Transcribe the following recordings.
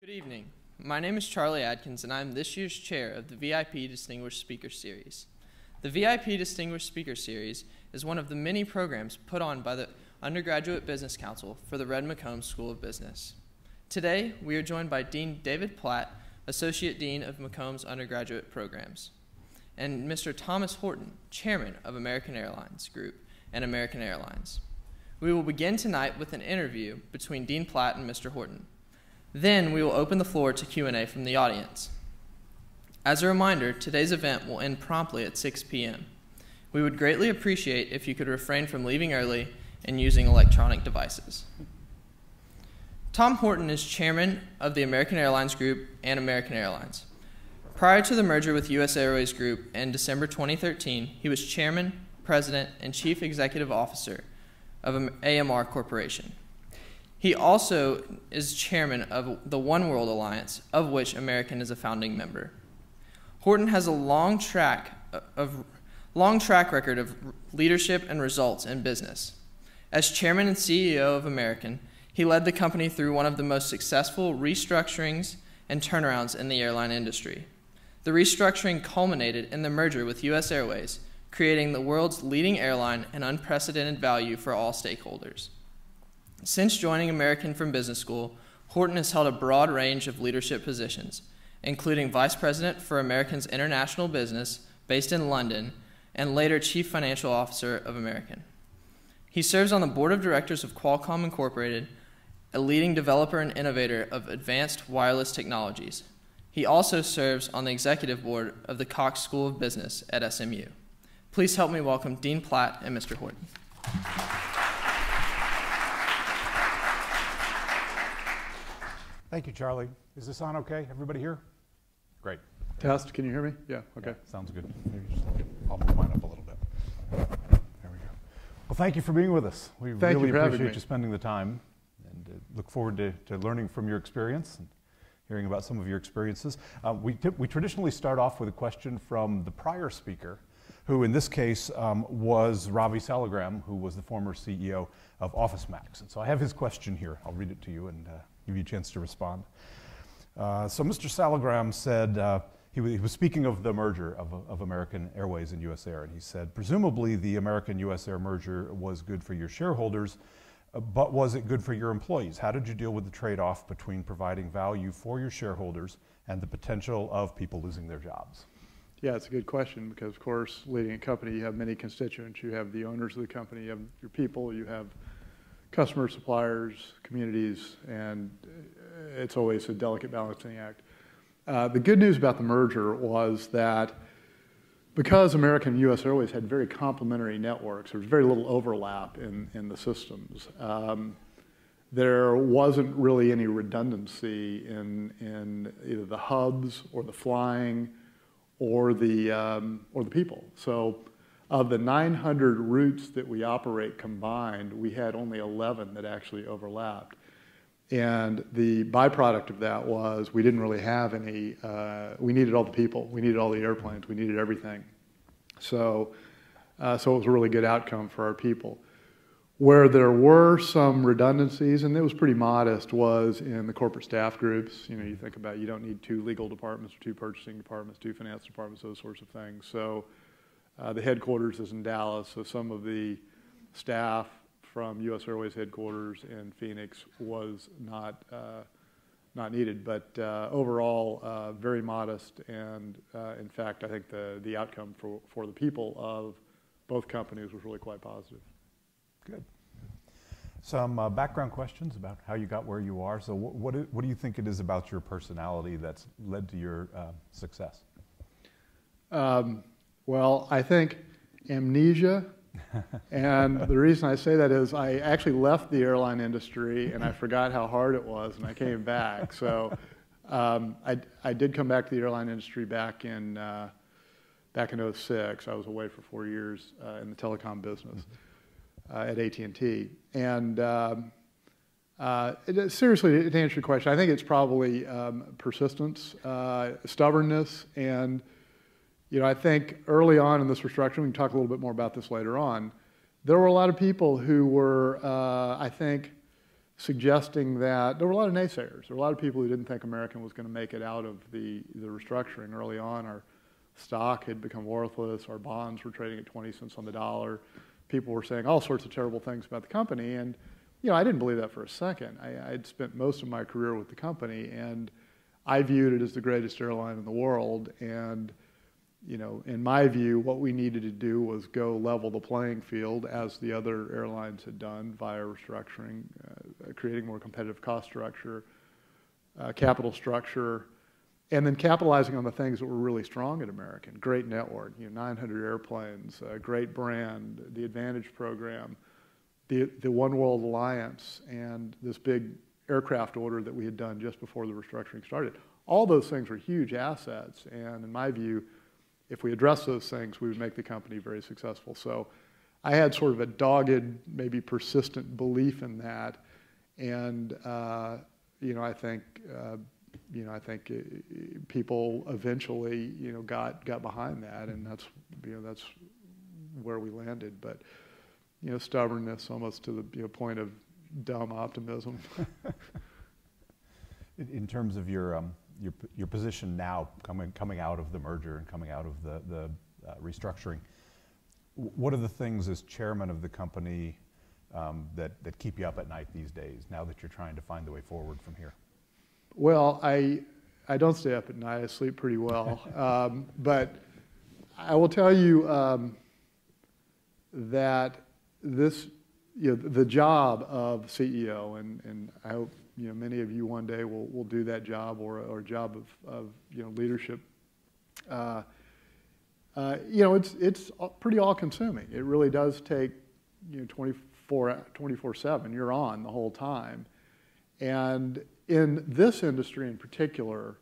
Good evening. My name is Charlie Adkins, and I'm this year's chair of the VIP Distinguished Speaker Series. The VIP Distinguished Speaker Series is one of the many programs put on by the Undergraduate Business Council for the Red McCombs School of Business. Today, we are joined by Dean David Platt, Associate Dean of McCombs Undergraduate Programs, and Mr. Thomas Horton, Chairman of American Airlines Group and American Airlines. We will begin tonight with an interview between Dean Platt and Mr. Horton. Then we will open the floor to Q&A from the audience. As a reminder, today's event will end promptly at 6 p.m. We would greatly appreciate if you could refrain from leaving early and using electronic devices. Tom Horton is chairman of the American Airlines Group and American Airlines. Prior to the merger with U.S. Airways Group in December 2013, he was chairman, president, and chief executive officer of AMR Corporation. He also is chairman of the One World Alliance, of which American is a founding member. Horton has a long track uh, of long track record of leadership and results in business. As chairman and CEO of American, he led the company through one of the most successful restructurings and turnarounds in the airline industry. The restructuring culminated in the merger with US Airways, creating the world's leading airline and unprecedented value for all stakeholders. Since joining American from business school, Horton has held a broad range of leadership positions, including Vice President for American's International Business, based in London, and later Chief Financial Officer of American. He serves on the board of directors of Qualcomm Incorporated, a leading developer and innovator of advanced wireless technologies. He also serves on the executive board of the Cox School of Business at SMU. Please help me welcome Dean Platt and Mr. Horton. Thank you, Charlie. Is this on okay? Everybody here? Great. Test, can you hear me? Yeah, okay. Yeah, sounds good. Maybe just I'll move mine up a little bit. There we go. Well, thank you for being with us. We Thank really you for appreciate you spending the time and uh, look forward to, to learning from your experience and hearing about some of your experiences. Uh, we, tip, we traditionally start off with a question from the prior speaker, who in this case um, was Ravi Saligram, who was the former CEO of OfficeMax. And so I have his question here. I'll read it to you and uh, give you a chance to respond. Uh, so Mr. Saligram said, uh, he, he was speaking of the merger of, of American Airways and US Air, and he said, presumably the American US Air merger was good for your shareholders, uh, but was it good for your employees? How did you deal with the trade-off between providing value for your shareholders and the potential of people losing their jobs? Yeah, it's a good question because, of course, leading a company, you have many constituents. You have the owners of the company, you have your people, you have customers, suppliers, communities, and it's always a delicate balancing act. Uh, the good news about the merger was that because American and U.S. Airways had very complementary networks, there was very little overlap in, in the systems. Um, there wasn't really any redundancy in, in either the hubs or the flying or the, um, or the people. So of the 900 routes that we operate combined, we had only 11 that actually overlapped. And the byproduct of that was we didn't really have any, uh, we needed all the people, we needed all the airplanes, we needed everything. So, uh, so it was a really good outcome for our people. Where there were some redundancies, and it was pretty modest, was in the corporate staff groups. You know, you think about you don't need two legal departments, or two purchasing departments, two finance departments, those sorts of things. So uh, the headquarters is in Dallas, so some of the staff from U.S. Airways headquarters in Phoenix was not uh, not needed. But uh, overall, uh, very modest, and uh, in fact, I think the the outcome for for the people of both companies was really quite positive. Good. Some uh, background questions about how you got where you are. So, wh- what, do- what do you think it is about your personality that's led to your uh, success? Um, well, I think amnesia. and the reason I say that is I actually left the airline industry and I forgot how hard it was and I came back. So um, I, I did come back to the airline industry back in, uh, back in 06. I was away for four years uh, in the telecom business uh, at AT&T. And um, uh, seriously, to answer your question, I think it's probably um, persistence, uh, stubbornness, and you know, I think early on in this restructuring, we can talk a little bit more about this later on. There were a lot of people who were, uh, I think, suggesting that there were a lot of naysayers. There were a lot of people who didn't think American was going to make it out of the, the restructuring early on. Our stock had become worthless. Our bonds were trading at 20 cents on the dollar. People were saying all sorts of terrible things about the company. And, you know, I didn't believe that for a second. I, I'd spent most of my career with the company, and I viewed it as the greatest airline in the world. And, you know, in my view, what we needed to do was go level the playing field as the other airlines had done via restructuring, uh, creating more competitive cost structure, uh, capital structure, and then capitalizing on the things that were really strong at American. Great network, you know, 900 airplanes, a great brand, the Advantage program, the, the One World Alliance, and this big aircraft order that we had done just before the restructuring started. All those things were huge assets, and in my view, if we address those things, we would make the company very successful. So I had sort of a dogged, maybe persistent belief in that. And, uh, you know, I think, uh, you know, I think uh, people eventually, you know, got, got behind that. And that's, you know, that's where we landed. But, you know, stubbornness almost to the you know, point of dumb optimism. in, in terms of your, um, your, your position now coming, coming out of the merger and coming out of the, the uh, restructuring, what are the things as chairman of the company um, that, that keep you up at night these days now that you're trying to find the way forward from here? Well, I, I don't stay up at night. I sleep pretty well. um, but I will tell you um, that this, you know, the job of CEO, and, and I hope you know, many of you one day will, will do that job or, or a job of, of you know, leadership. Uh, uh, you know, it's, it's pretty all consuming. It really does take, you know, 24, 24 7. You're on the whole time. And in this industry in particular,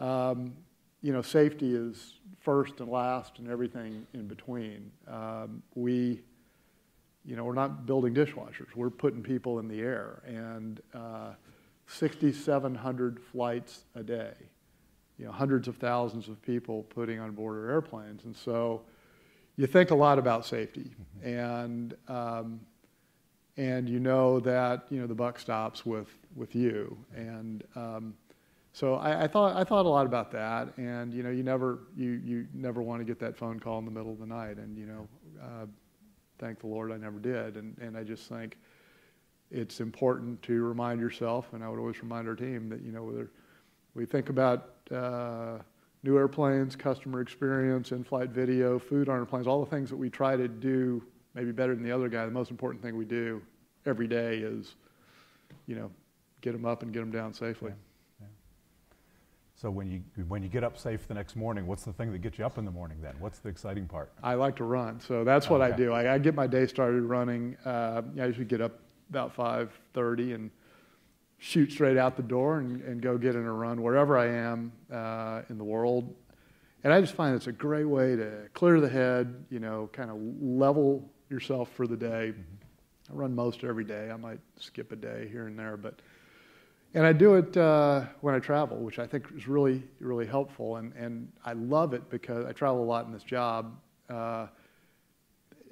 um, you know, safety is first and last and everything in between. Um, we, you know, we're not building dishwashers. We're putting people in the air. And, uh, 6,700 flights a day. You know, hundreds of thousands of people putting on board our airplanes. And so you think a lot about safety. Mm-hmm. And, um, and you know that, you know, the buck stops with, with you. And um, so I, I, thought, I thought a lot about that. And, you know, you never, you, you never want to get that phone call in the middle of the night. And, you know, uh, thank the Lord I never did. And, and I just think, it's important to remind yourself, and I would always remind our team that, you know, whether we think about uh, new airplanes, customer experience, in-flight video, food on airplanes, all the things that we try to do maybe better than the other guy, the most important thing we do every day is, you know, get them up and get them down safely. Yeah. Yeah. So when you when you get up safe the next morning, what's the thing that gets you up in the morning then? What's the exciting part? I like to run, so that's what okay. I do. I, I, get my day started running. Uh, I usually get up about 5.30 and shoot straight out the door and, and go get in a run wherever I am uh, in the world. And I just find it's a great way to clear the head, you know, kind of level yourself for the day. Mm-hmm. I run most every day. I might skip a day here and there, but and I do it uh, when I travel, which I think is really really helpful. And and I love it because I travel a lot in this job. Uh,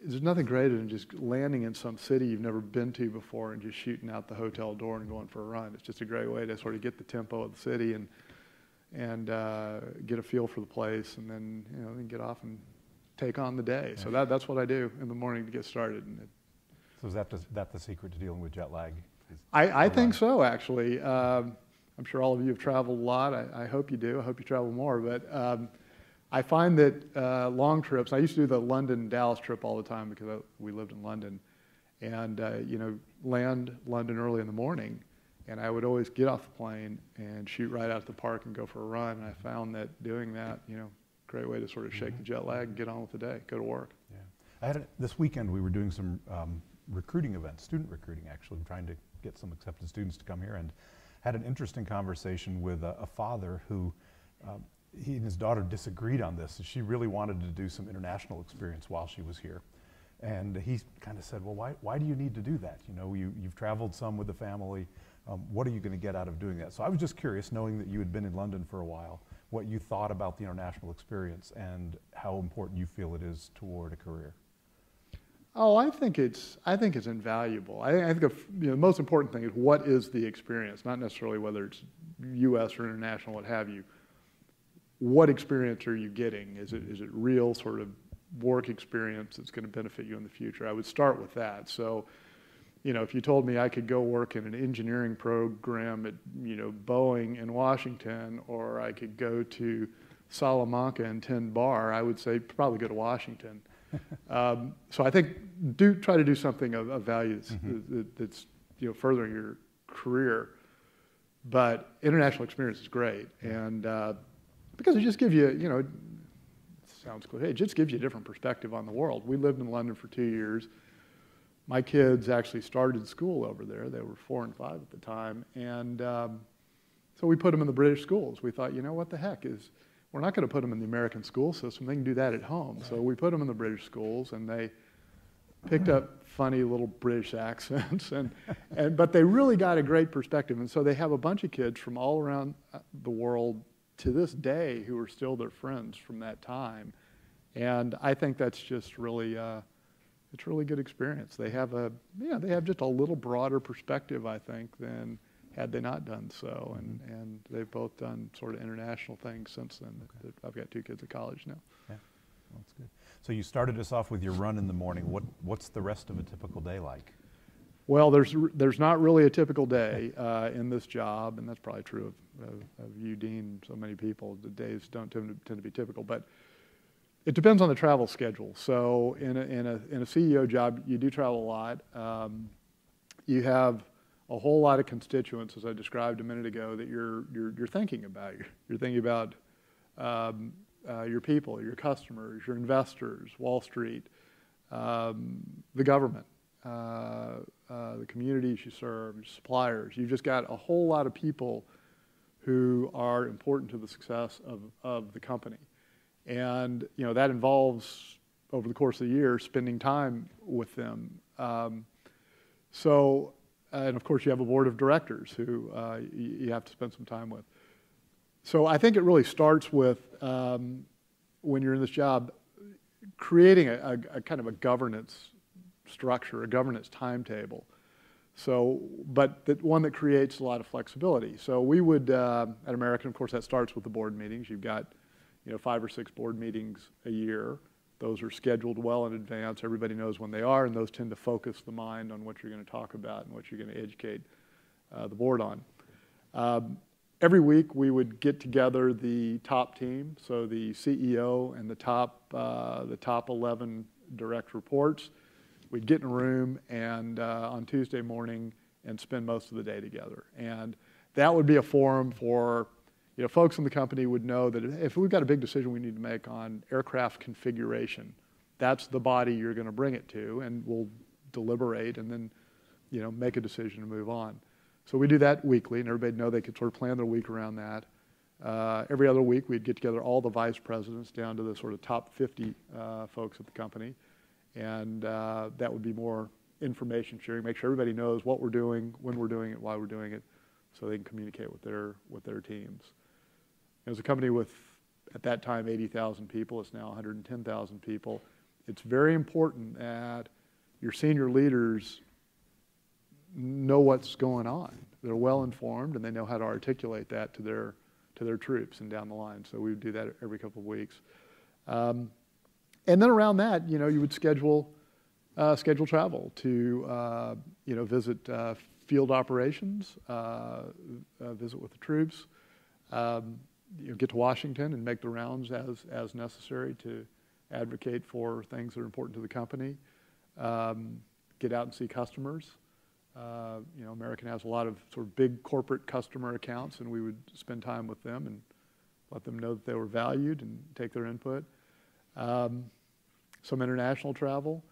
there's nothing greater than just landing in some city you've never been to before and just shooting out the hotel door and going for a run. It's just a great way to sort of get the tempo of the city and and uh, get a feel for the place, and then you know then get off and take on the day. So that that's what I do in the morning to get started. And it, so is that the, that the secret to dealing with jet lag? I, I think so, actually. Um, I'm sure all of you have traveled a lot. I, I, hope you do. I hope you travel more, but. Um, I find that uh, long trips, I used to do the London Dallas trip all the time because I, we lived in London, and uh, you know, land London early in the morning, and I would always get off the plane and shoot right out to the park and go for a run. And I found that doing that, you know, great way to sort of shake mm-hmm. the jet lag and get on with the day, go to work. Yeah, I had a, this weekend we were doing some um, recruiting events, student recruiting actually, trying to get some accepted students to come here, and had an interesting conversation with a, a father who. Um, he and his daughter disagreed on this. She really wanted to do some international experience while she was here. And he kind of said, well, why, why do you need to do that? You know, you, you've traveled some with the family. Um, what are you going to get out of doing that? So I was just curious, knowing that you had been in London for a while, what you thought about the international experience and how important you feel it is toward a career. Oh, I think it's I think it's invaluable. I, I think you know, the most important thing is what is the experience, not necessarily whether it's U.S. or international, what have you. What experience are you getting? Is it is it real sort of work experience that's going to benefit you in the future? I would start with that. So, you know, if you told me I could go work in an engineering program at you know Boeing in Washington, or I could go to Salamanca and tend bar, I would say probably go to Washington um, so I think do try to do something of, of value that's, mm-hmm. that's, you know furthering your career. But international experience is great, and uh, because it just gives you you know sounds cliche, it just gives you a different perspective on the world. We lived in London for two years. My kids actually started school over there. They were four and five at the time, and um, so we put them in the British schools. We thought, you know, what the heck is we're not going to put them in the American school system. They can do that at home. So we put them in the British schools, and they picked up funny little British accents, and, and but they really got a great perspective. And so they have a bunch of kids from all around uh, the world to this day who are still their friends from that time, and I think that's just really. Uh, it's really good experience. They have a yeah, they have just a little broader perspective, I think, than had they not done so. And, mm-hmm. and they've both done sort of international things since then. Okay. I've got two kids at college now. Yeah, that's good. So you started us off with your run in the morning. What, what's the rest of a typical day like? Well, there's, there's not really a typical day uh, in this job, and that's probably true of, of, of, you, Dean, so many people. The days don't tend to, tend to be typical, but it depends on the travel schedule. So in a, in a, in a CEO job, you do travel a lot. Um, you have a whole lot of constituents, as I described a minute ago, that you're, you're, you're thinking about. You're, you're thinking about um, uh, your people, your customers, your investors, Wall Street, um, the government, uh, uh, the communities you serve, suppliers. You've just got a whole lot of people who are important to the success of, of the company. And you know that involves, over the course of the year, spending time with them. Um, so and of course, you have a board of directors who uh, you have to spend some time with. So I think it really starts with um, when you're in this job, creating a, a, a, kind of a governance structure, a governance timetable. So, but that one that creates a lot of flexibility. So we would uh, at American, of course, that starts with the board meetings. You've got, you know, five or six board meetings a year. Those are scheduled well in advance. Everybody knows when they are, and those tend to focus the mind on what you're going to talk about and what you're going to educate uh, the board on. Um, every week, we would get together the top team, so the CEO and the top, uh, the top 11 direct reports. We'd get in a room and uh, on Tuesday morning and spend most of the day together. And that would be a forum for you know, folks in the company would know that if we've got a big decision we need to make on aircraft configuration, that's the body you're going to bring it to, and we'll deliberate and then, you know, make a decision to move on. So we do that weekly, and everybody know they could sort of plan their week around that. Uh, every other week, we'd get together all the vice presidents down to the sort of top 50 uh, folks at the company, and uh, that would be more information sharing. Make sure everybody knows what we're doing, when we're doing it, why we're doing it, so they can communicate with their with their teams. Was a company with, at that time, 80,000 people. It's now 110,000 people. It's very important that your senior leaders know what's going on. They're well informed and they know how to articulate that to their to their troops and down the line. So we do that every couple of weeks. Um, and then around that, you know, you would schedule uh, schedule travel to uh, you know visit uh, field operations, uh, uh, visit with the troops. Um, you know, get to Washington and make the rounds as, as necessary to advocate for things that are important to the company. Um, get out and see customers. Uh, you know, American has a lot of sort of big corporate customer accounts, and we would spend time with them and let them know that they were valued and take their input. Um, some international travel.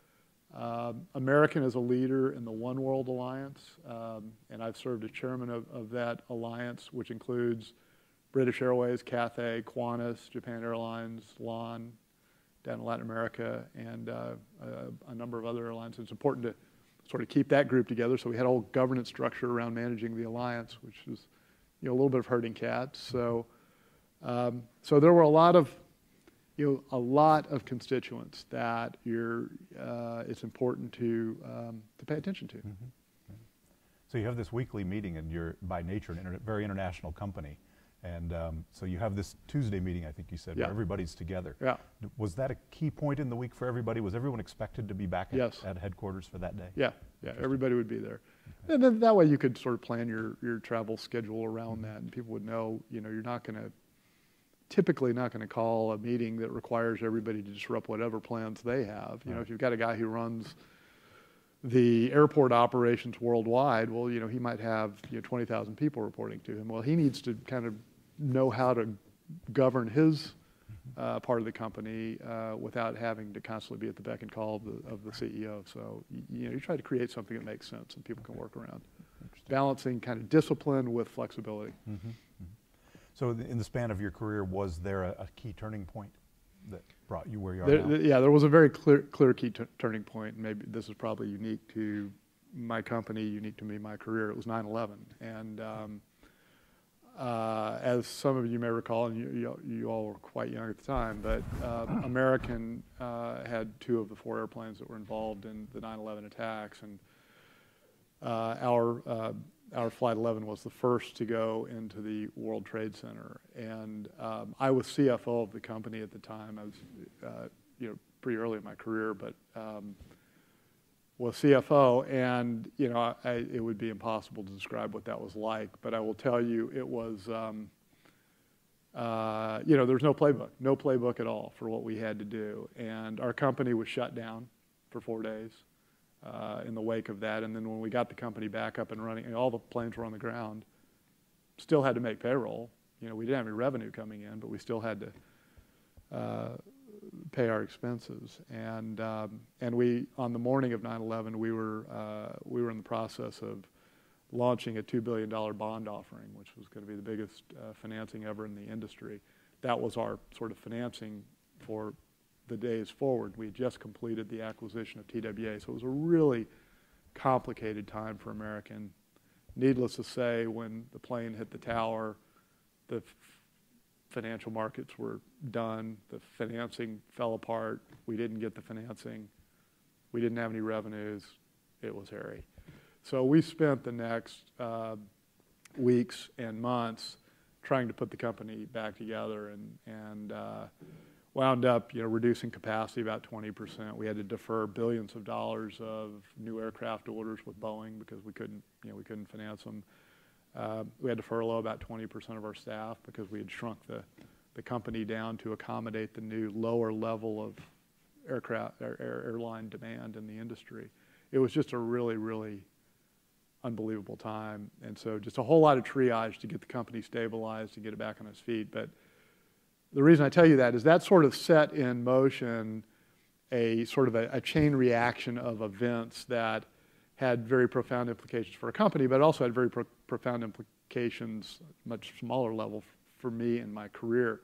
Um, American is a leader in the One World Alliance, um, and I've served as chairman of, of that alliance, which includes British Airways, Cathay, Qantas, Japan Airlines, LAN down in Latin America, and uh, a, a, number of other airlines. It's important to sort of keep that group together. So we had a whole governance structure around managing the alliance, which is you know, a little bit of herding cats. So, um, so there were a lot of you know, a lot of constituents that you're, uh, it's important to, um, to pay attention to. Mm-hmm. So you have this weekly meeting, and you're by nature an inter- very international company, and um, so you have this Tuesday meeting. I think you said Yeah. where everybody's together. Yeah. Was that a key point in the week for everybody? Was everyone expected to be back at, Yes. at headquarters for that day? Yeah, yeah, everybody would be there. And then that way you could sort of plan your, your travel schedule around that and people would know, you know, you're not going to, typically not going to call a meeting that requires everybody to disrupt whatever plans they have. You know, if you've got a guy who runs the airport operations worldwide, well, you know, he might have, you know, 20,000 people reporting to him. Well, he needs to kind of know how to govern his uh, part of the company uh, without having to constantly be at the beck and call of the, of the CEO. So, you know, you try to create something that makes sense and people can work around. Balancing kind of discipline with flexibility. Mm-hmm. So in the span of your career, was there a, a key turning point that brought you where you are There, now? yeah, there was a very clear, clear key tu- turning point. Maybe this is probably unique to my company, unique to me, my career. It was 9/11, and um, uh, as some of you may recall, and you, you, you all were quite young at the time, but um, American uh, had two of the four airplanes that were involved in the 9/11 attacks, and uh, our uh, our flight 11 was the first to go into the World Trade Center, and um, I was CFO of the company at the time. I was, uh, you know, pretty early in my career, but um, was CFO, and you know, I, it would be impossible to describe what that was like. But I will tell you, it was. Um, uh, you know, there's no playbook, no playbook at all for what we had to do, and our company was shut down for four days in the wake of that. And then when we got the company back up and running, all the planes were on the ground, still had to make payroll. You know, we didn't have any revenue coming in, but we still had to uh, pay our expenses. And um, and we on the morning of 9/11, we were uh, we were in the process of launching a two billion dollar bond offering, which was going to be the biggest uh, financing ever in the industry. That was our sort of financing for the days forward. We had just completed the acquisition of TWA, so it was a really complicated time for American. Needless to say, when the plane hit the tower, the financial markets were done, the financing fell apart, we didn't get the financing, we didn't have any revenues, it was hairy. So we spent the next uh, weeks and months trying to put the company back together and, and uh, wound up, you know, reducing capacity about 20%. We had to defer billions of dollars of new aircraft orders with Boeing because we couldn't, you know, we couldn't finance them. Uh, we had to furlough about 20% of our staff because we had shrunk the, the company down to accommodate the new lower level of aircraft, air, air, airline demand in the industry. It was just a really, really unbelievable time. And so just a whole lot of triage to get the company stabilized and get it back on its feet. But the reason I tell you that is that sort of set in motion a sort of a, a chain reaction of events that had very profound implications for a company, but also had very pro- profound implications, much smaller level, for me and my career.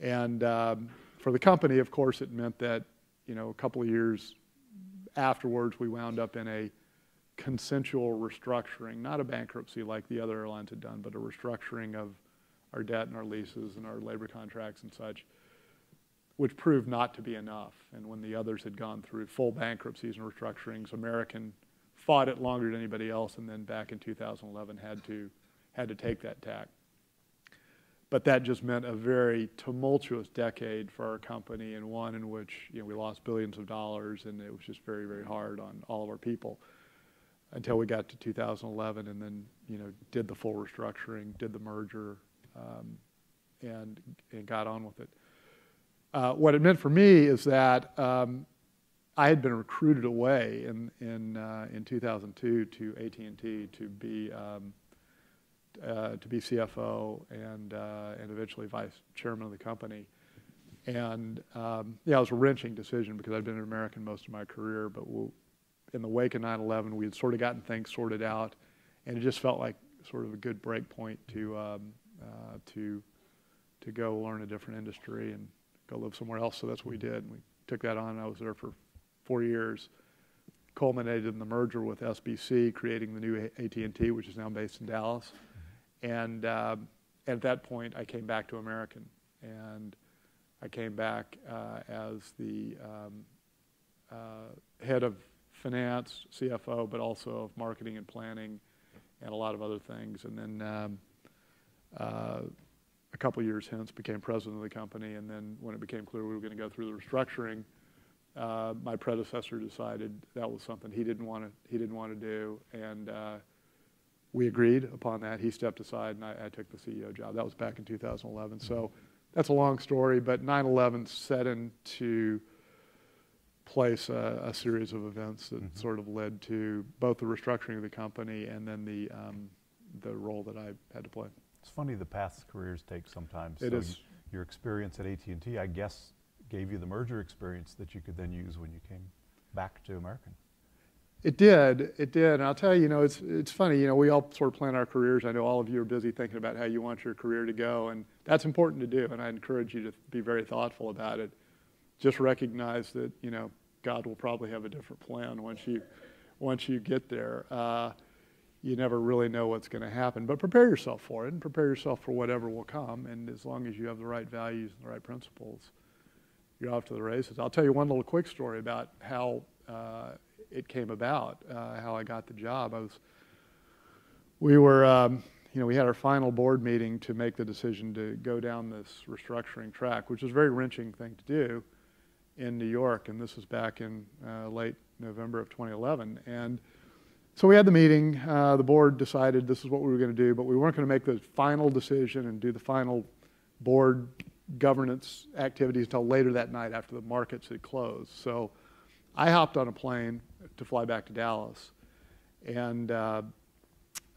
And um, for the company, of course, it meant that you know a couple of years afterwards, we wound up in a consensual restructuring, not a bankruptcy like the other airlines had done, but a restructuring of our debt and our leases and our labor contracts and such, which proved not to be enough. And when the others had gone through full bankruptcies and restructurings, American fought it longer than anybody else, and then back in 2011 had to had to take that tack. But that just meant a very tumultuous decade for our company, and one in which you know we lost billions of dollars, and it was just very, very hard on all of our people until we got to 2011, and then you know did the full restructuring, did the merger, um, and and got on with it. Uh, what it meant for me is that um, I had been recruited away in in uh, in 2002 to AT&T to be um, uh, to be CFO and uh, and eventually vice chairman of the company. And um, yeah, it was a wrenching decision because I'd been an American most of my career, but we'll, in the wake of 9/11, we had sort of gotten things sorted out, and it just felt like sort of a good break point to um, uh, to to go learn a different industry and go live somewhere else. So that's what we did. And we took that on. I was there for four years. Culminated in the merger with SBC, creating the new AT&T, which is now based in Dallas. And um, at that point, I came back to American, and I came back uh, as the um, uh, head of finance, CFO, but also of marketing and planning and a lot of other things. And then um, uh, a couple years hence became president of the company. And then when it became clear we were going to go through the restructuring, uh, my predecessor decided that was something he didn't want to he didn't want to do, and uh, we agreed upon that. He stepped aside, and I, I, took the CEO job. That was back in 2011. So that's a long story, but 9/11 set into place a, a series of events that mm-hmm. sort of led to both the restructuring of the company and then the um, the role that I had to play. It's funny the paths careers take sometimes. It so is. Your experience at AT&T, I guess, gave you the merger experience that you could then use when you came back to American. It did. It did. And I'll tell you, you know, it's, it's funny. You know, we all sort of plan our careers. I know all of you are busy thinking about how you want your career to go, and that's important to do. And I encourage you to be very thoughtful about it. Just recognize that, you know, God will probably have a different plan once you, once you get there. Uh, you never really know what's going to happen, but prepare yourself for it and prepare yourself for whatever will come. And as long as you have the right values and the right principles, you're off to the races. I'll tell you one little quick story about how uh, it came about, uh, how I got the job. I was, we were, um, you know, we had our final board meeting to make the decision to go down this restructuring track, which was a very wrenching thing to do in New York, and this was back in uh, late November of 2011. And so we had the meeting. Uh, the board decided this is what we were going to do, but we weren't going to make the final decision and do the final board governance activities until later that night after the markets had closed. So I hopped on a plane to fly back to Dallas, and uh,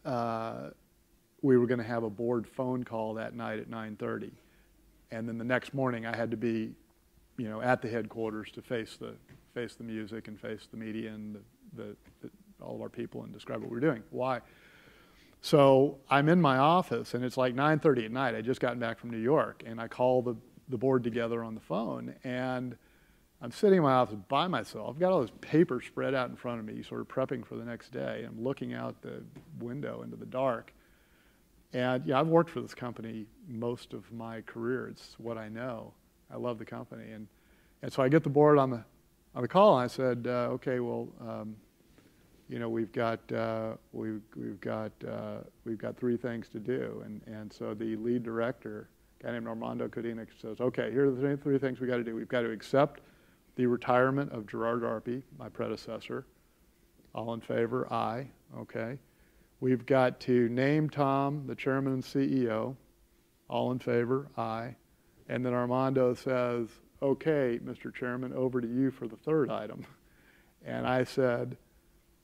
uh, we were going to have a board phone call that night at 9:30, and then the next morning I had to be, you know, at the headquarters to face the face the music and face the media and the, the, the all of our people and describe what we we're doing. Why? So I'm in my office and it's like 9:30 at night. I just gotten back from New York and I call the the board together on the phone and I'm sitting in my office by myself. I've got all this paper spread out in front of me, sort of prepping for the next day. I'm looking out the window into the dark. And yeah, I've worked for this company most of my career. It's what I know. I love the company. And, and so I get the board on the, on the call and I said, uh, okay, well, um, you know, we've got, uh, we've, we've, got, uh, we've got three things to do. And, and so the lead director, a guy named Armando Codina, says, okay, here are the three things we've got to do. We've got to accept the retirement of Gerard Arpey, my predecessor. All in favor? Aye. Okay. We've got to name Tom the chairman and CEO. All in favor? Aye. And then Armando says, okay, Mr. Chairman, over to you for the third item. And I said,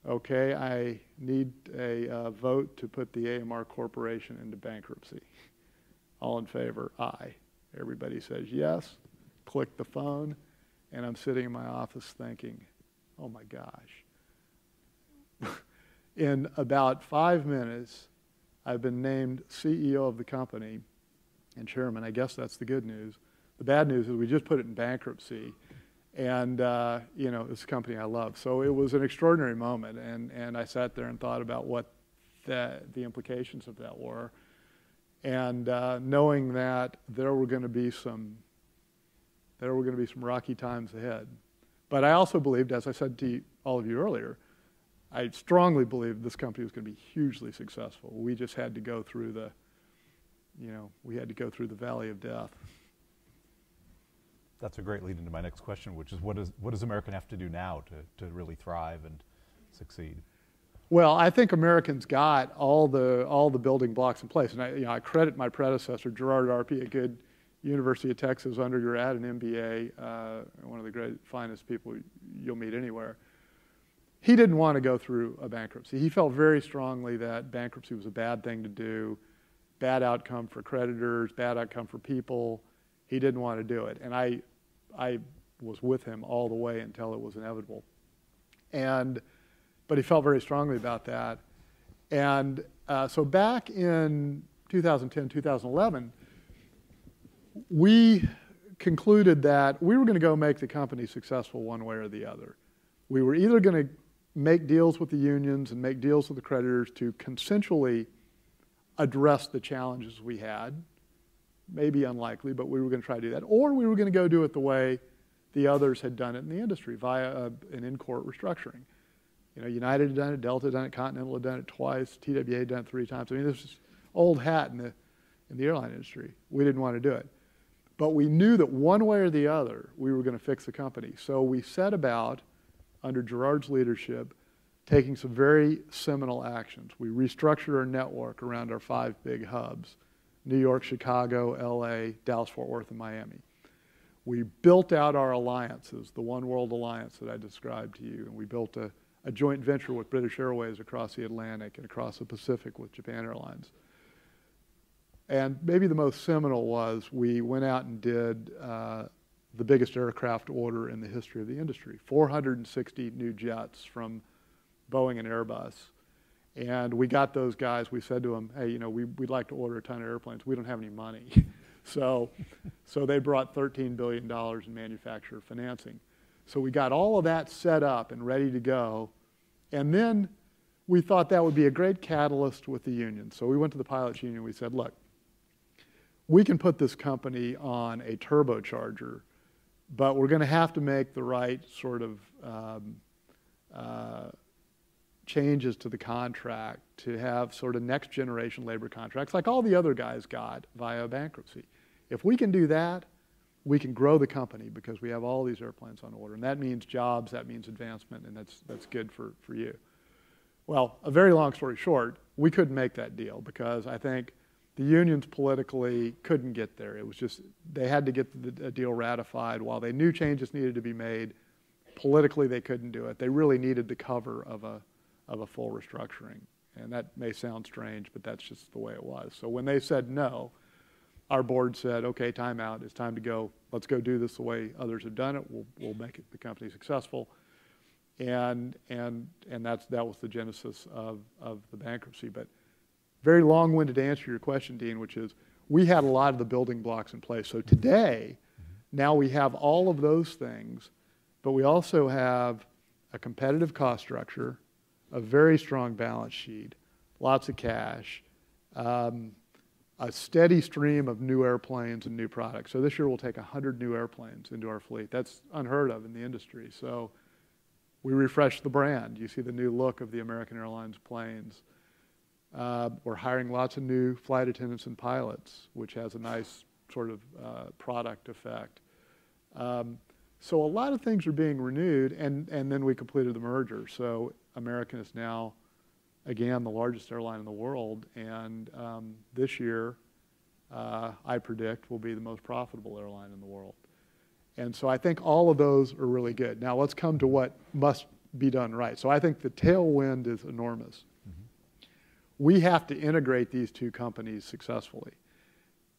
okay, I need a uh, vote to put the AMR Corporation into bankruptcy. All in favor? Aye. Everybody says yes. Click the phone, and I'm sitting in my office thinking, oh my gosh. in about five minutes, I've been named CEO of the company and chairman. I guess that's the good news. The bad news is we just put it in bankruptcy and uh, you know a company I love. So it was an extraordinary moment, and and I sat there and thought about what the the implications of that were, and uh, knowing that there were going to be some there were going to be some rocky times ahead, but I also believed, as I said to all of you earlier, I strongly believed this company was going to be hugely successful. We just had to go through the, you know, we had to go through the valley of death that's a great lead into my next question, which is what, is, what does American have to do now to, to really thrive and succeed? Well, I think Americans got all the, all the building blocks in place. And I, you know, I credit my predecessor, Gerard Arpey, a good University of Texas undergrad and MBA, uh, one of the great, finest people you'll meet anywhere. He didn't want to go through a bankruptcy. He felt very strongly that bankruptcy was a bad thing to do, bad outcome for creditors, bad outcome for people. He didn't want to do it. And I, I was with him all the way until it was inevitable. And, but he felt very strongly about that. And uh, so back in 2010, 2011, we concluded that we were going to go make the company successful one way or the other. We were either going to make deals with the unions and make deals with the creditors to consensually address the challenges we had, maybe unlikely, but we were going to try to do that. Or we were going to go do it the way the others had done it in the industry via a, an in-court restructuring. You know, United had done it, Delta had done it, Continental had done it twice, TWA had done it three times. I mean, this is old hat in the, in the airline industry. We didn't want to do it. But we knew that one way or the other, we were going to fix the company. So we set about, under Gerard's leadership, taking some very seminal actions. We restructured our network around our five big hubs New York, Chicago, LA, Dallas, Fort Worth, and Miami. We built out our alliances, the One World Alliance that I described to you, and we built a, a joint venture with British Airways across the Atlantic and across the Pacific with Japan Airlines. And maybe the most seminal was we went out and did uh, the biggest aircraft order in the history of the industry 460 new jets from Boeing and Airbus. And we got those guys, we said to them, hey, you know, we, would like to order a ton of airplanes. We don't have any money. so, so they brought $13 billion in manufacturer financing. So we got all of that set up and ready to go. And then we thought that would be a great catalyst with the union. So we went to the pilots union. We said, look, we can put this company on a turbocharger, but we're going to have to make the right sort of um, uh, changes to the contract to have sort of next generation labor contracts like all the other guys got via bankruptcy. If we can do that, we can grow the company because we have all these airplanes on order. And that means jobs, that means advancement, and that's, that's good for, for you. Well, a very long story short, we couldn't make that deal because I think the unions politically couldn't get there. It was just, they had to get the, deal ratified. While they knew changes needed to be made, politically they couldn't do it. They really needed the cover of a, of a full restructuring. And that may sound strange, but that's just the way it was. So when they said no, our board said, okay, time out. It's time to go. Let's go do this the way others have done it. We'll, we'll make it, the company successful. And, and, and that's, that was the genesis of, of the bankruptcy. But very long-winded answer your question, Dean, which is we had a lot of the building blocks in place. So today, now we have all of those things, but we also have a competitive cost structure, a very strong balance sheet, lots of cash, um, a steady stream of new airplanes and new products. So this year we'll take 100 new airplanes into our fleet. That's unheard of in the industry. So we refreshed the brand. You see the new look of the American Airlines planes. Uh, we're hiring lots of new flight attendants and pilots, which has a nice sort of uh, product effect. Um, so a lot of things are being renewed, and, and then we completed the merger. So American is now, again, the largest airline in the world, and um, this year, uh, I predict, will be the most profitable airline in the world. And so I think all of those are really good. Now let's come to what must be done right. So I think the tailwind is enormous we have to integrate these two companies successfully,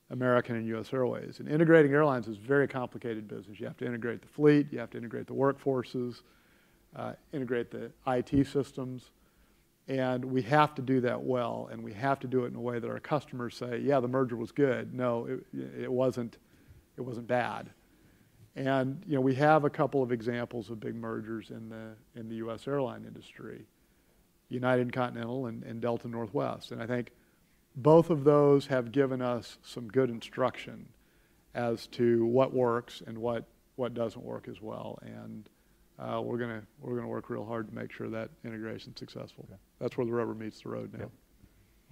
American and US Airways. And integrating airlines is very complicated business. You have to integrate the fleet, you have to integrate the workforces, uh, integrate the IT systems, and we have to do that well, and we have to do it in a way that our customers say, yeah, the merger was good. No, it, it wasn't, it wasn't bad. And you know, we have a couple of examples of big mergers in the, in the US airline industry. United Continental and, and Delta Northwest. And I think both of those have given us some good instruction as to what works and what, what doesn't work as well. And uh, we're going to we're gonna work real hard to make sure that integration is successful. Okay. That's where the rubber meets the road now. Yep.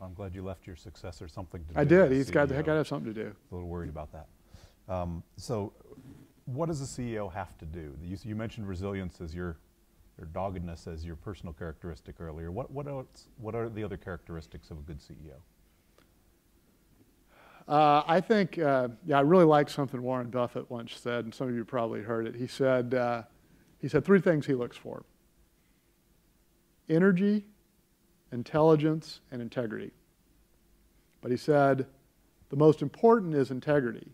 I'm glad you left your successor something to I do. I did. He's got, got to have something to do. A little worried about that. Um, so, what does a CEO have to do? You, you mentioned resilience as your or doggedness as your personal characteristic earlier. What, what, else, what are the other characteristics of a good CEO? Uh, I think, uh, yeah, I really like something Warren Buffett once said, and some of you probably heard it. He said, uh, he said three things he looks for energy, intelligence, and integrity. But he said the most important is integrity,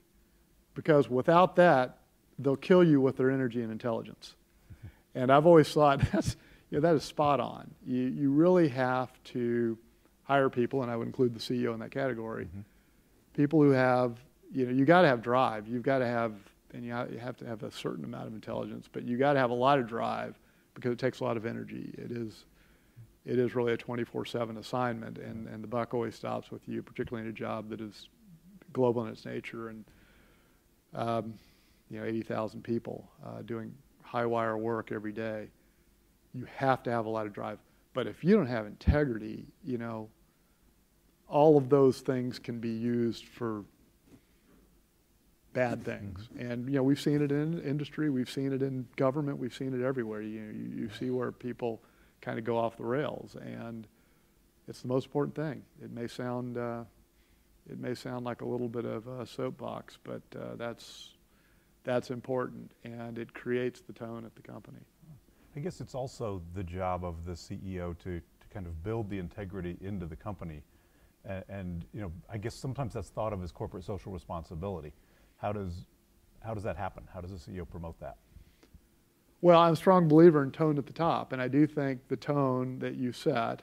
because without that, they'll kill you with their energy and intelligence. And I've always thought that's, you know, that is spot on. You, you really have to hire people, and I would include the CEO in that category, mm-hmm. people who have, you know, you got to have drive. You've got to have, and you have to have a certain amount of intelligence, but you got to have a lot of drive because it takes a lot of energy. It is, it is really a 24/7 assignment, and, and the buck always stops with you, particularly in a job that is global in its nature, and um, you know, 80,000 people uh, doing high wire work every day. You have to have a lot of drive. But if you don't have integrity, you know, all of those things can be used for bad things. And you know, we've seen it in industry, we've seen it in government, we've seen it everywhere. You you, you see where people kind of go off the rails, and it's the most important thing. It may sound uh, it may sound like a little bit of a soapbox, but uh, that's that's important, and it creates the tone at the company. I guess it's also the job of the CEO to, to kind of build the integrity into the company. And, and, you know, I guess sometimes that's thought of as corporate social responsibility. How does, how does that happen? How does the CEO promote that? Well, I'm a strong believer in tone at the top, and I do think the tone that you set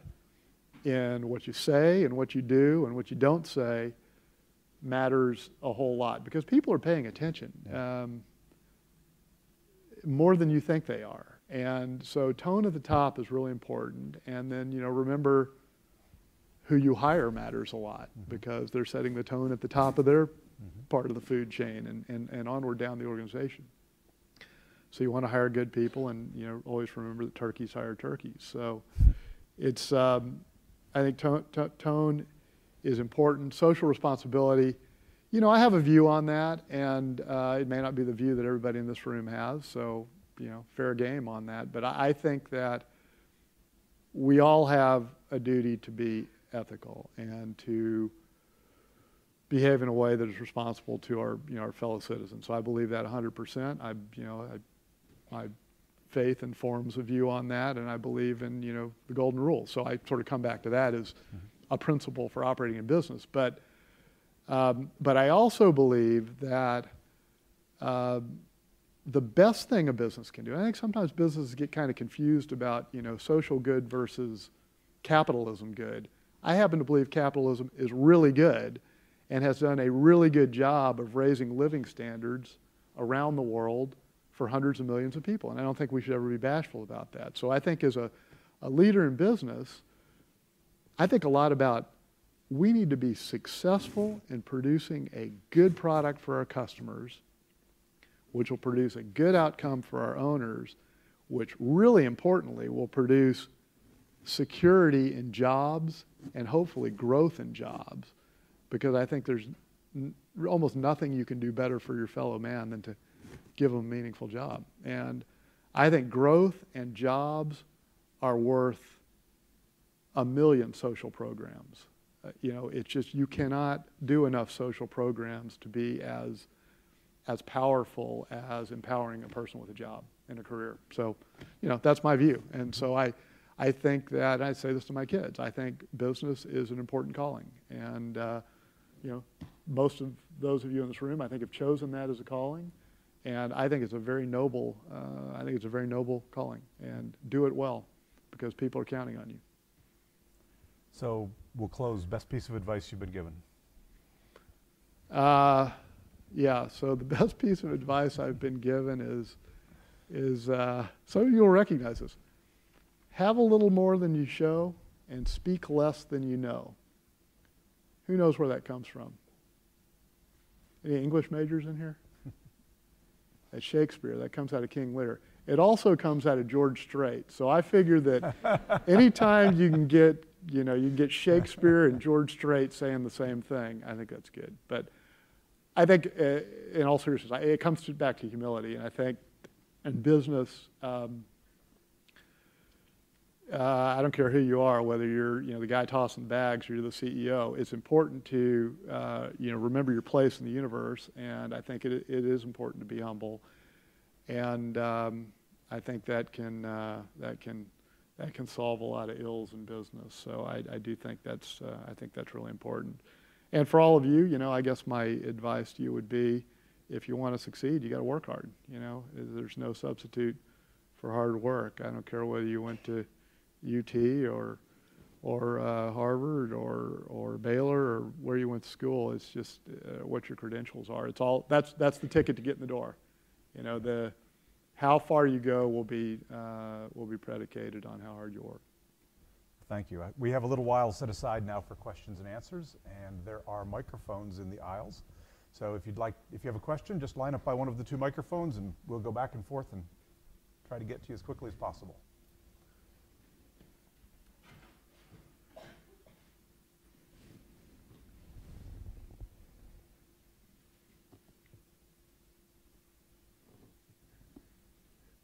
in what you say and what you do and what you don't say matters a whole lot because people are paying attention um, more than you think they are. And so tone at the top is really important. And then, you know, remember who you hire matters a lot mm-hmm. because they're setting the tone at the top of their. Part of the food chain and, and, and onward down the organization. So you want to hire good people and, you know, always remember that turkeys hire turkeys. So it's, um, I think tone, tone is important. Social responsibility, you know, I have a view on that, and uh, it may not be the view that everybody in this room has, so, you know, fair game on that. But I, I think that we all have a duty to be ethical and to behave in a way that is responsible to our, you know, our fellow citizens. So I believe that 100%. I, you know, I, my faith informs a view on that, and I believe in, you know, the golden rule. So I sort of come back to that as mm-hmm a principle for operating a business. But, um, but I also believe that uh, the best thing a business can do, I think sometimes businesses get kind of confused about, you know, social good versus capitalism good. I happen to believe capitalism is really good and has done a really good job of raising living standards around the world for hundreds of millions of people. And I don't think we should ever be bashful about that. So I think as a, a leader in business, I think a lot about we need to be successful in producing a good product for our customers, which will produce a good outcome for our owners, which really importantly will produce security in jobs and hopefully growth in jobs. Because I think there's n- almost nothing you can do better for your fellow man than to give them a meaningful job. And I think growth and jobs are worth a million social programs. Uh, you know, it's just you cannot do enough social programs to be as as powerful as empowering a person with a job and a career. So, you know, that's my view. And so I I think that I say this to my kids. I think business is an important calling, and uh, you know, most of those of you in this room, I think, have chosen that as a calling, and I think it's a very noble. Uh, I think it's a very noble calling, and do it well, because people are counting on you. So we'll close. Best piece of advice you've been given? Uh, yeah. So the best piece of advice I've been given is is uh, some of you will recognize this. Have a little more than you show, and speak less than you know. Who knows where that comes from? Any English majors in here? That's Shakespeare. That comes out of King Lear. It also comes out of George Strait. So I figure that anytime you can get you know, you get Shakespeare and George Strait saying the same thing. I think that's good. But I think, uh, in all seriousness, it comes to, back to humility. And I think in business, um, uh, I don't care who you are, whether you're you know the guy tossing bags or you're the CEO. It's important to uh, you know remember your place in the universe, and I think it, it is important to be humble. And um, I think that can uh, that can that can solve a lot of ills in business. So I, I do think that's uh, I think that's really important. And for all of you, you know, I guess my advice to you would be, if you want to succeed, you got to work hard. You know, there's no substitute for hard work. I don't care whether you went to UT or or uh, Harvard or or Baylor or where you went to school. It's just uh, what your credentials are. It's all that's that's the ticket to get in the door. You know the how far you go will be, uh, will be predicated on how hard you work. Thank you. We have a little while set aside now for questions and answers, and there are microphones in the aisles. So if you'd like, if you have a question, just line up by one of the two microphones, and we'll go back and forth and try to get to you as quickly as possible.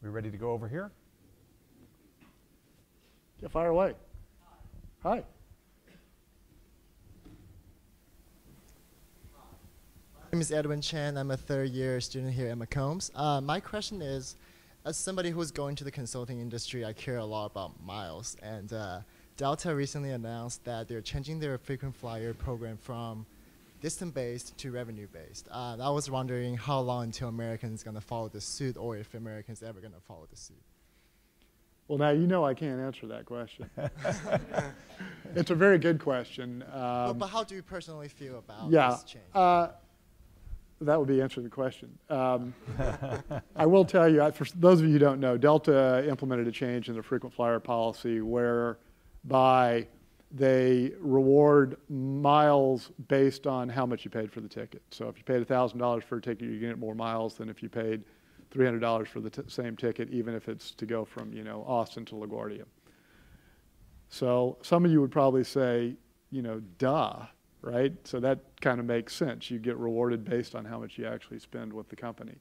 We ready to go over here? Yeah, fire away. Hi. My name is Edwin Chen. I'm a third year student here at McCombs. Uh, my question is, as somebody who's going to the consulting industry, I care a lot about miles. And uh, Delta recently announced that they're changing their frequent flyer program from distance-based to revenue-based. Uh, I was wondering how long until Americans going to follow the suit, or if Americans ever going to follow the suit. Well, now you know I can't answer that question. it's a very good question. Well, Um, but how do you personally feel about yeah, this change? uh, that would be answering the question. Um, I will tell you, I- for those of you who don't know, Delta implemented a change in their frequent flyer policy whereby they reward miles based on how much you paid for the ticket. So if you paid $1,000 for a ticket, you get more miles than if you paid $300 for the same ticket, even if it's to go from, you know, Austin to LaGuardia. So some of you would probably say, you know, duh, right? So that kind of makes sense. You get rewarded based on how much you actually spend with the company.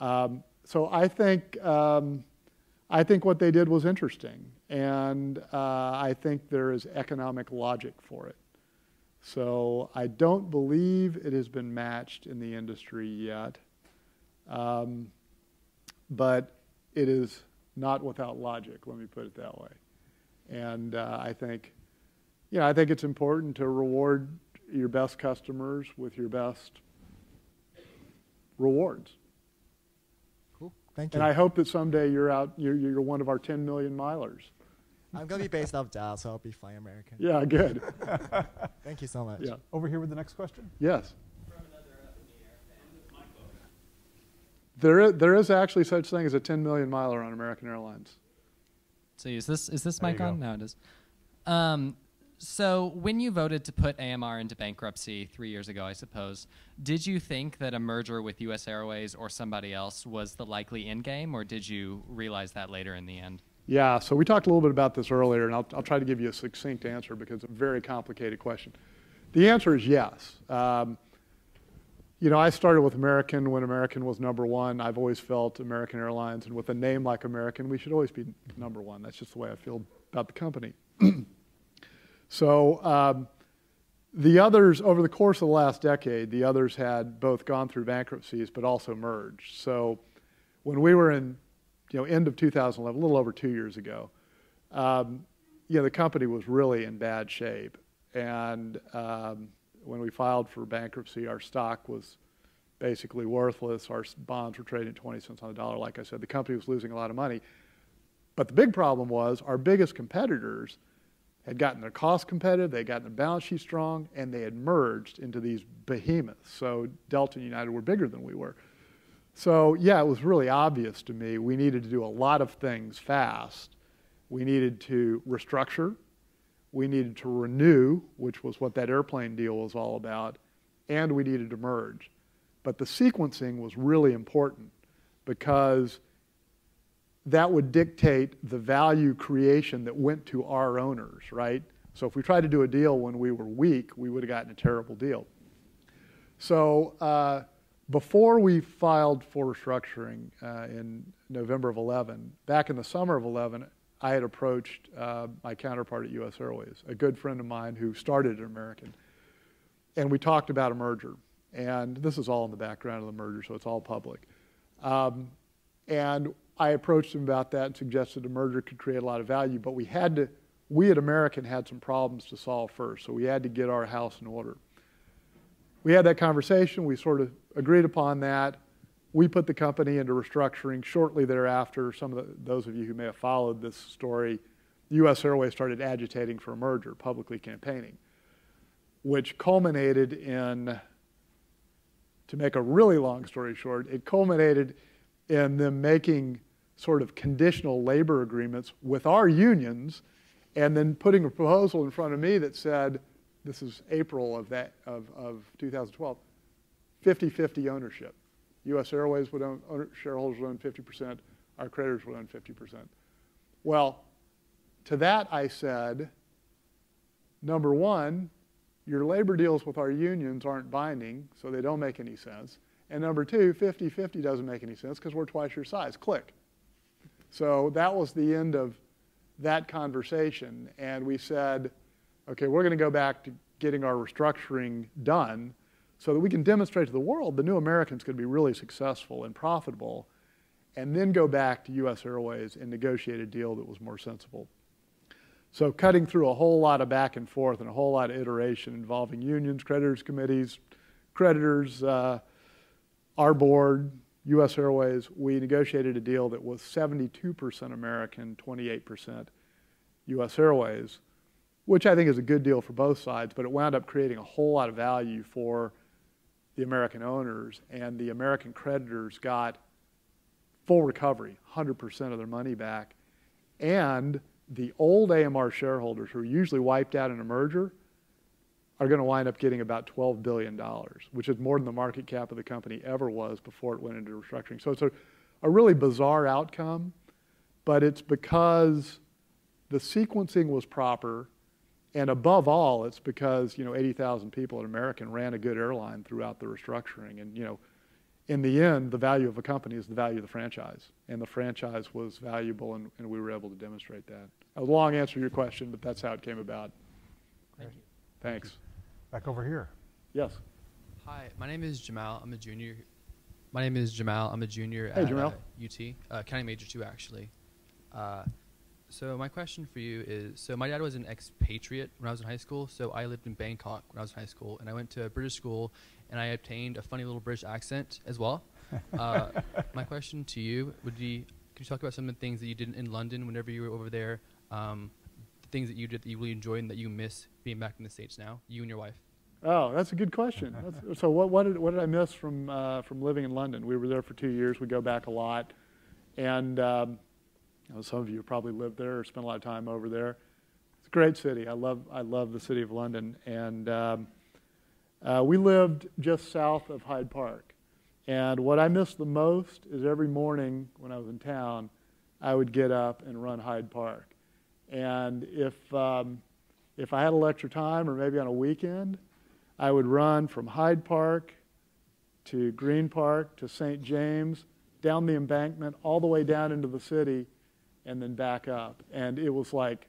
Um, so I think um, I think what they did was interesting, and uh, I think there is economic logic for it. So I don't believe it has been matched in the industry yet, um, but it is not without logic. Let me put it that way. And uh, I think, you know, I think it's important to reward your best customers with your best rewards. cool. Thank you. And I hope that someday you're out, you're, you're one of our 10 million milers. I'm going to be based out of Dallas, so I'll be flying American. Yeah, good. Thank you so much. Yeah. Over here with the next question? Yes. There is, there is actually such thing as a 10 million miler on American Airlines. So is this is this There mic on? go. No, it is. Um, so when you voted to put AMR into bankruptcy three years ago, I suppose, did you think that a merger with U.S. Airways or somebody else was the likely end game, or did you realize that later in the end? Yeah, so we talked a little bit about this earlier, and I'll, I'll try to give you a succinct answer because it's a very complicated question. The answer is yes. Um, you know, I started with American when American was number one. I've always felt American Airlines, and with a name like American, we should always be number one. That's just the way I feel about the company. so, um, the others, over the course of the last decade, the others had both gone through bankruptcies but also merged. So, when we were in, you know, end of 2011, a little over two years ago, um, you know, the company was really in bad shape. And um, when we filed for bankruptcy, our stock was basically worthless. Our bonds were trading at 20 cents on the dollar. Like I said, the company was losing a lot of money. But the big problem was our biggest competitors had gotten their cost competitive, they had gotten their balance sheet strong, and they had merged into these behemoths. So Delta and United were bigger than we were. So yeah, it was really obvious to me we needed to do a lot of things fast. We needed to restructure, we needed to renew, which was what that airplane deal was all about, and we needed to merge. But the sequencing was really important because that would dictate the value creation that went to our owners, right? So if we tried to do a deal when we were weak, we would have gotten a terrible deal. So uh, before we filed for restructuring uh, in November of 11, back in the summer of 11, I had approached uh, my counterpart at U.S. Airways, a good friend of mine who started at American, and we talked about a merger. And this is all in the background of the merger, so it's all public. Um, and I approached him about that and suggested a merger could create a lot of value, but we had to, we at American had some problems to solve first, so we had to get our house in order. We had that conversation, we sort of agreed upon that. We put the company into restructuring shortly thereafter. Some of the, those of you who may have followed this story, US Airways started agitating for a merger, publicly campaigning, which culminated in, to make a really long story short, it culminated in them making sort of conditional labor agreements with our unions and then putting a proposal in front of me that said, this is April of that of, of 2012, 50-50 ownership. U.S. Airways would own, shareholders would own 50%, our creditors would own 50%. Well, to that I said, number one, your labor deals with our unions aren't binding, so they don't make any sense. And number two, 50-50 doesn't make any sense because we're twice your size. Click. So that was the end of that conversation. And we said, okay, we're going to go back to getting our restructuring done so that we can demonstrate to the world the new American's to be really successful and profitable, and then go back to US Airways and negotiate a deal that was more sensible. So cutting through a whole lot of back and forth and a whole lot of iteration involving unions, creditors committees, creditors, uh, our board, US Airways, we negotiated a deal that was 72% American, 28% US Airways, which I think is a good deal for both sides, but it wound up creating a whole lot of value for the American owners, and the American creditors got full recovery, 100% of their money back, and the old AMR shareholders who are usually wiped out in a merger are going to wind up getting about $12 billion, which is more than the market cap of the company ever was before it went into restructuring. So it's a, a really bizarre outcome, but it's because the sequencing was proper, and above all, it's because you know 80,000 people at American ran a good airline throughout the restructuring, and you know in the end, the value of a company is the value of the franchise. And the franchise was valuable, and, and we were able to demonstrate that. I was a long answer to your question, but that's how it came about. Thank you. Thanks. Back over here. Yes. Hi, my name is Jamal. I'm a junior. My name is Jamal. I'm a junior hey, at Jamal. Uh, UT, uh, county major two, actually. Uh, so my question for you is: so my dad was an expatriate when I was in high school. So I lived in Bangkok when I was in high school, and I went to a British school and I obtained a funny little British accent as well. Uh, my question to you would be: Could you talk about some of the things that you did in London whenever you were over there? Um, the things that you did that you really enjoyed and that you miss being back in the states now, you and your wife. Oh, that's a good question. That's, so what, what, did, what did I miss from, uh, from living in London? We were there for two years. We go back a lot. And um, know, some of you probably lived there or spent a lot of time over there. It's a great city. I love, I love the city of London. And um, uh, we lived just south of Hyde Park. And what I missed the most is every morning when I was in town, I would get up and run Hyde Park. And if, um, if I had a extra time or maybe on a weekend, I would run from Hyde Park to Green Park to St. James, down the embankment, all the way down into the city, and then back up. And it was like,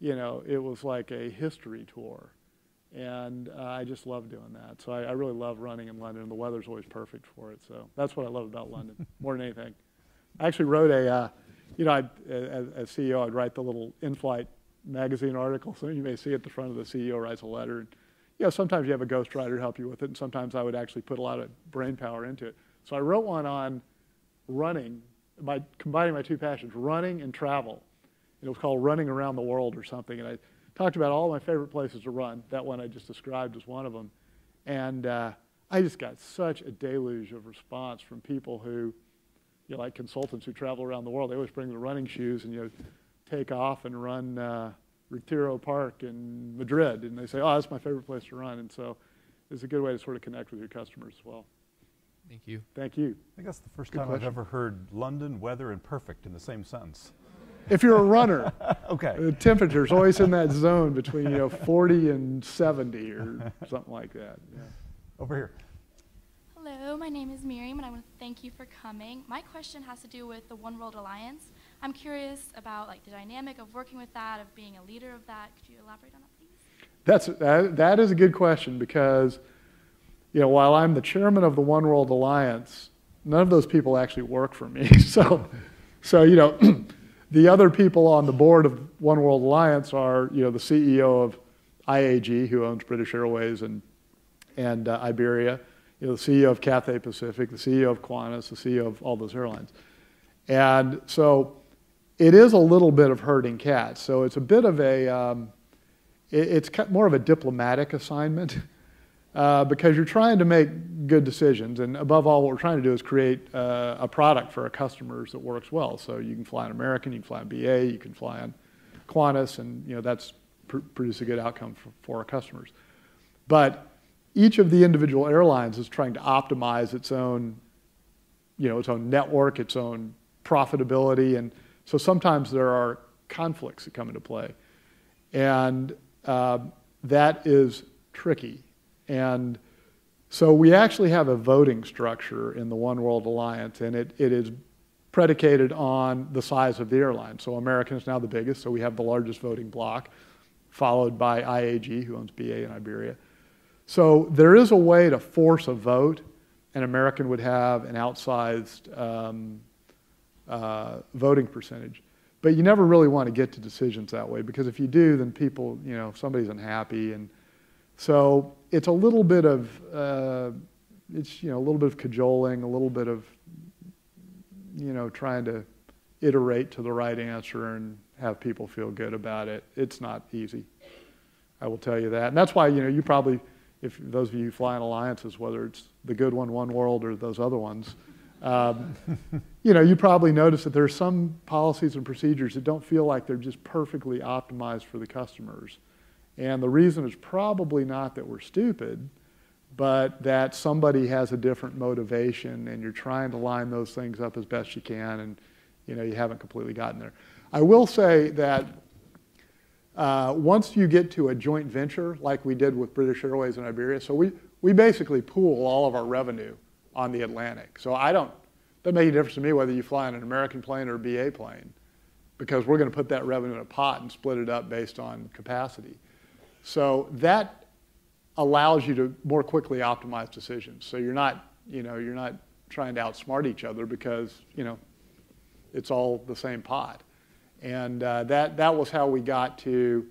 you know, it was like a history tour and uh, I just love doing that. So I, I, really love running in London, and the weather's always perfect for it. So that's what I love about London more than anything. I actually wrote a, uh, you know, I'd, as, as, CEO, I'd write the little in-flight magazine article. So you may see at the front of the CEO writes a letter. And, you know, sometimes you have a ghostwriter help you with it, and sometimes I would actually put a lot of brain power into it. So I wrote one on running, by combining my two passions, running and travel. It was called Running Around the World or something. And I talked about all my favorite places to run. That one I just described as one of them. And uh, I just got such a deluge of response from people who, you know, like consultants who travel around the world. They always bring their running shoes and, you know, take off and run uh, Retiro Park in Madrid. And they say, oh, that's my favorite place to run. And so it's a good way to sort of connect with your customers as well. Thank you. Thank you. I think that's the first Good time question. I've ever heard London, weather, and perfect in the same sentence. If you're a runner, okay. the temperature's always in that zone between you know 40 and 70 or something like that. Yeah. Over here. Hello, my name is Miriam, and I want to thank you for coming. My question has to do with the One World Alliance. I'm curious about like the dynamic of working with that, of being a leader of that. Could you elaborate on that, please? That's that, that is a good question because you know while I'm the chairman of the One World Alliance, none of those people actually work for me. so so you know. The other people on the board of One World Alliance are, you know, the CEO of IAG, who owns British Airways and, and uh, Iberia, you know, the CEO of Cathay Pacific, the CEO of Qantas, the CEO of all those airlines. And so it is a little bit of herding cats. So it's a bit of a, um, it, it's more of a diplomatic assignment uh, because you're trying to make good decisions. And above all, what we're trying to do is create uh, a product for our customers that works well. So you can fly on American, you can fly on BA, you can fly on Qantas, and you know that's pr- produced a good outcome for, for our customers. But each of the individual airlines is trying to optimize its own, you know, its own network, its own profitability, and so sometimes there are conflicts that come into play, and uh, that is tricky. And so we actually have a voting structure in the One World Alliance, and it, it is predicated on the size of the airline. So American is now the biggest, so we have the largest voting block, followed by IAG, who owns BA and Iberia. So there is a way to force a vote, and American would have an outsized um, uh, voting percentage. But you never really want to get to decisions that way because if you do, then people, you know, somebody's unhappy, and so it's a little bit of, uh, it's you know, a little bit of cajoling, a little bit of you know, trying to iterate to the right answer and have people feel good about it. It's not easy. I will tell you that. And that's why, you know, you probably, if those of you who fly in alliances, whether it's the good one, One World, or those other ones, um, you know, you probably notice that there are some policies and procedures that don't feel like they're just perfectly optimized for the customers. And the reason is probably not that we're stupid, but that somebody has a different motivation and you're trying to line those things up as best you can and you know you haven't completely gotten there. I will say that uh, once you get to a joint venture like we did with British Airways and Iberia, so we, we basically pool all of our revenue on the Atlantic. So I don't, doesn't make any difference to me whether you fly on an American plane or a BA plane because we're going to put that revenue in a pot and split it up based on capacity. So that allows you to more quickly optimize decisions. So you're not, you know, you're not trying to outsmart each other because, you know, it's all the same pot. And uh, that, that was how we got to,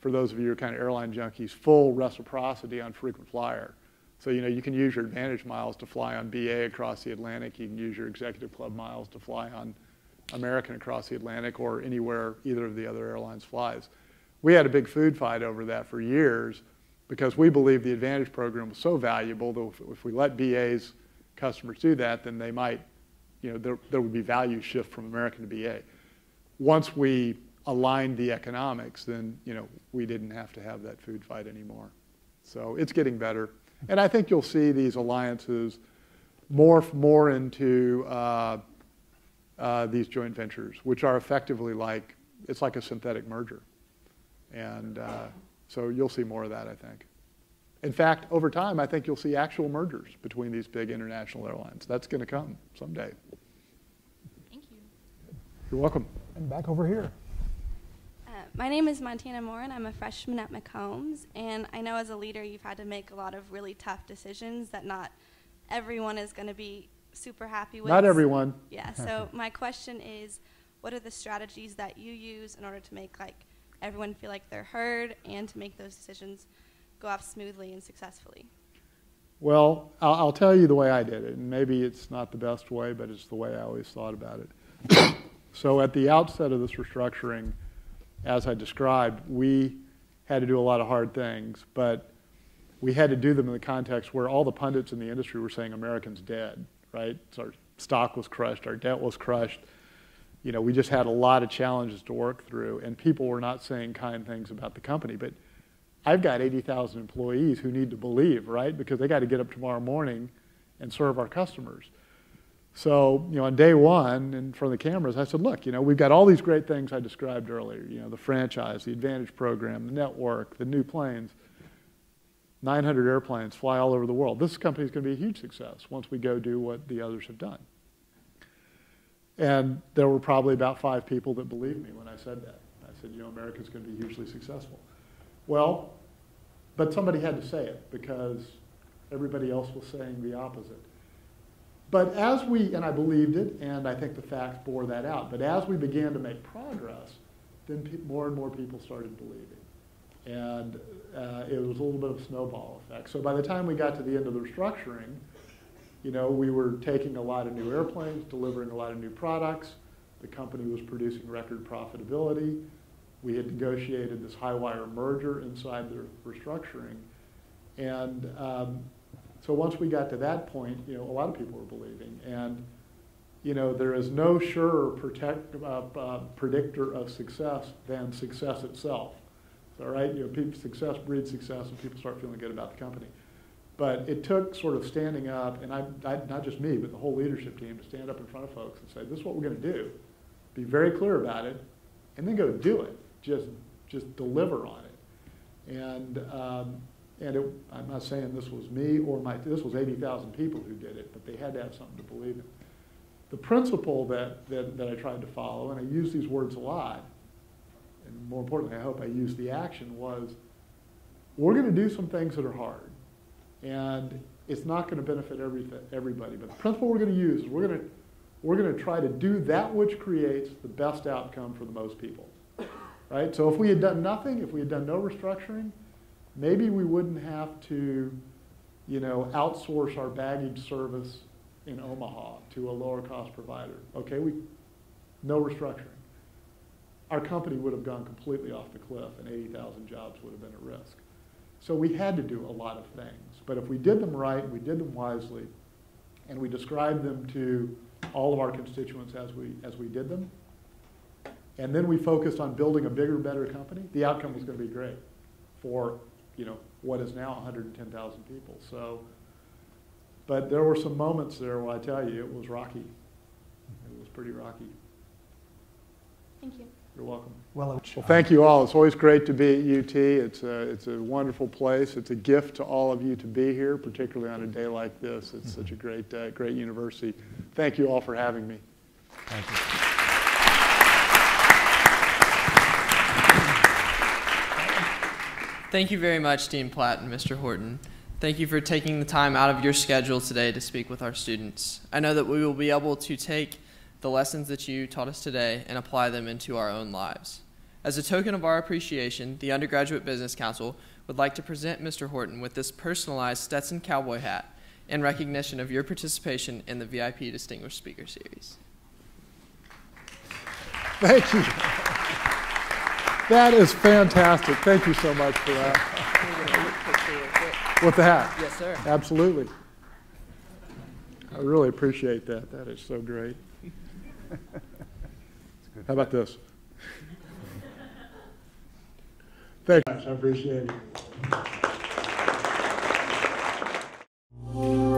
for those of you who are kind of airline junkies, full reciprocity on frequent flyer. So, you know, you can use your AAdvantage miles to fly on BA across the Atlantic. You can use your Executive Club miles to fly on American across the Atlantic or anywhere either of the other airlines flies. We had a big food fight over that for years because we believed the AAdvantage program was so valuable that if, we let BA's customers do that, then they might, you know, there, there would be value shift from American to BA. Once we aligned the economics, then, you know, we didn't have to have that food fight anymore. So it's getting better. And I think you'll see these alliances morph more into uh, uh, these joint ventures, which are effectively like, it's like a synthetic merger. And uh, so you'll see more of that, I think. In fact, over time, I think you'll see actual mergers between these big international airlines. That's going to come someday. Thank you. You're welcome. And back over here. Uh, my name is Montana Moore, and I'm a freshman at McCombs. And I know as a leader, you've had to make a lot of really tough decisions that not everyone is going to be super happy with. Not everyone. Yeah. So my question is, what are the strategies that you use in order to make like everyone feel like they're heard and to make those decisions go off smoothly and successfully? Well, I'll, I'll, tell you the way I did it, and maybe it's not the best way, but it's the way I always thought about it. so at the outset of this restructuring, as I described, we had to do a lot of hard things, but we had to do them in the context where all the pundits in the industry were saying Americans dead, right? So our stock was crushed, our debt was crushed, you know, we just had a lot of challenges to work through, and people were not saying kind things about the company. But I've got 80,000 employees who need to believe, right? Because they got to get up tomorrow morning and serve our customers. So, you know, on day one, in front of the cameras, I said, look, you know, we've got all these great things I described earlier, you know, the franchise, the AAdvantage program, the network, the new planes. 900 airplanes fly all over the world. This company is going to be a huge success once we go do what the others have done. And there were probably about five people that believed me when I said that. I said, you know, America's going to be hugely successful. Well, but somebody had to say it because everybody else was saying the opposite. But as we, and I believed it, and I think the facts bore that out, but as we began to make progress, then more and more people started believing. And uh, it was a little bit of a snowball effect. So by the time we got to the end of the restructuring, you know, we were taking a lot of new airplanes, delivering a lot of new products. The company was producing record profitability. We had negotiated this high wire merger inside the restructuring. And um, so once we got to that point, you know, a lot of people were believing. And you know, there is no surer protect, uh, uh, predictor of success than success itself. All right, you know, people, success breeds success, and people start feeling good about the company. But it took sort of standing up, and I, I, not just me, but the whole leadership team, to stand up in front of folks and say, "This is what we're going to do." Be very clear about it, and then go do it. Just, just deliver on it. And um, and it, I'm not saying this was me or my. This was 80,000 people who did it, but they had to have something to believe in. The principle that, that, that I tried to follow, and I use these words a lot, and more importantly, I hope I use the action, was we're going to do some things that are hard. And it's not going to benefit every, everybody. But the principle we're going to use is we're going to, we're going to try to do that which creates the best outcome for the most people. Right? So if we had done nothing, if we had done no restructuring, maybe we wouldn't have to, you know, outsource our baggage service in Omaha to a lower cost provider. Okay, we, no restructuring. Our company would have gone completely off the cliff and 80,000 jobs would have been at risk. So we had to do a lot of things. But if we did them right, we did them wisely, and we described them to all of our constituents as we, as we did them, and then we focused on building a bigger, better company, the outcome was going to be great for, you know, what is now 110,000 people. So but there were some moments there where I tell you, it was rocky. It was pretty rocky. Thank you. You're welcome. Well, Well, thank you all. It's always great to be at UT. It's a, it's a wonderful place. It's a gift to all of you to be here, particularly on a day like this. It's such a great, uh, great university. Thank you all for having me. Thank you. Thank you very much, Dean Platt and Mr. Horton. Thank you for taking the time out of your schedule today to speak with our students. I know that we will be able to take the lessons that you taught us today and apply them into our own lives. As a token of our appreciation, the Undergraduate Business Council would like to present Mr. Horton with this personalized Stetson cowboy hat in recognition of your participation in the VIP Distinguished Speaker Series. Thank you. That is fantastic. Thank you so much for that. With the hat? Yes, sir. Absolutely. I really appreciate that. That is so great. How about this? Thanks. I appreciate it.